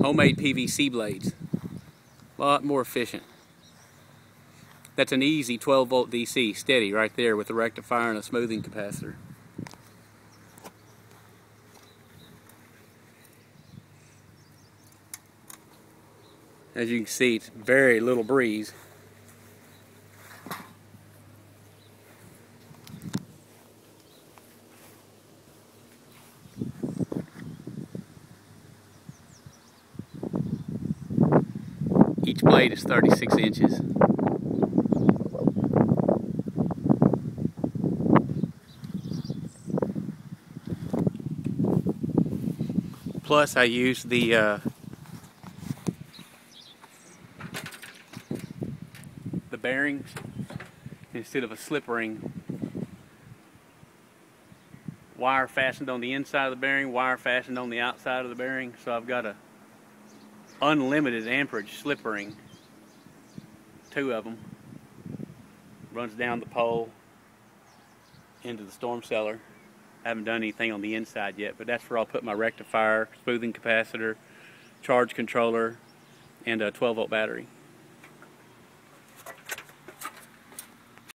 homemade PVC blades. A lot more efficient. That's an easy 12 volt DC, steady right there with a rectifier and a smoothing capacitor. As you can see, it's very little breeze. Each blade is 36 inches. Plus I use the uh, the bearings instead of a slip ring. Wire fastened on the inside of the bearing, wire fastened on the outside of the bearing. So I've got a unlimited amperage slip ring. Two of them. Runs down the pole into the storm cellar. I haven't done anything on the inside yet, but that's where I'll put my rectifier, smoothing capacitor, charge controller, and a 12 volt battery.